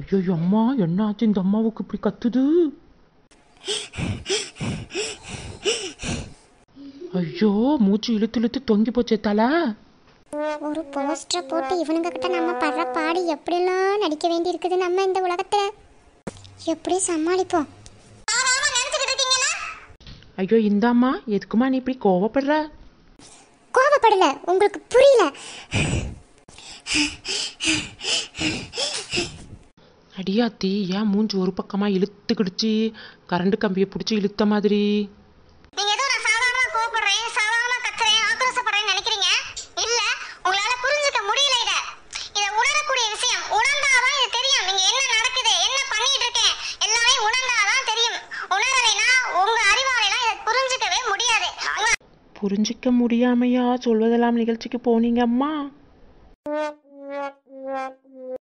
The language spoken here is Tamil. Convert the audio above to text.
ஐயோ அம்மா என்ன ஆச்சு இந்த அம்மாவுக்கு இப்படி கத்துது? ஐயோ மூச்சு இழுத்து இழுத்து தொங்கி போச்சே தலை. ஒரு போஸ்டரை போட்டு இவனுங்க கிட்ட நம்ம படுற பாடு எப்படிலாம் நடிக்க வேண்டி இருக்குது நம்ம இந்த உலகத்துல? எப்படி சமாளிப்போம்? ஐயோ இந்தாம்மா எதுக்குமா நீ இப்படி கோவப்படுற? கோவப்படல உங்களுக்கு புரியல. அடியாத்தி ஏன் மூஞ்சி ஒரு பக்கமா இழுத்துக்கிடுச்சு? கரண்ட் கம்பியை பிடிச்சி இழுத்த மாதிரி. புரிஞ்சுக்க முடியாமையா? சொல்வதெல்லாம் நிகழ்ச்சிக்கு போனீங்க அம்மா